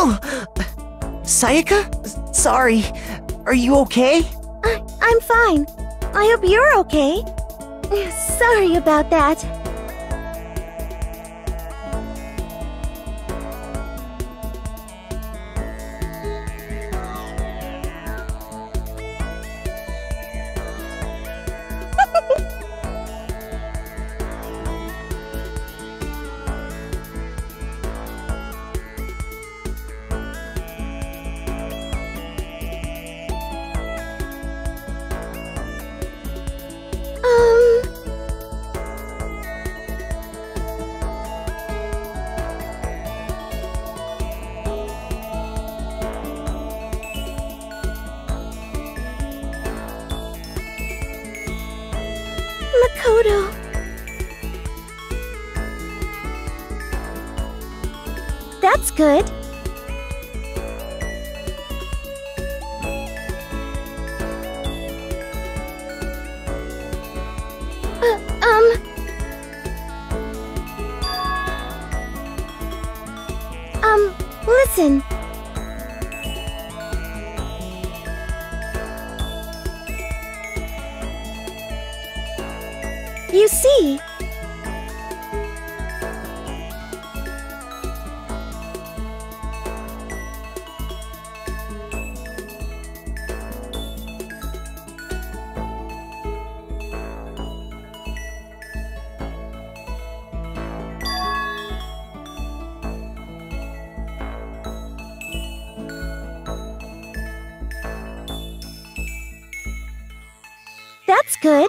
Oh! Sayaka? Sorry. Are you okay? I, I'm fine. I hope you're okay. Sorry about that. Makoto. That's good. Uh, um. Um, listen. You see, that's good.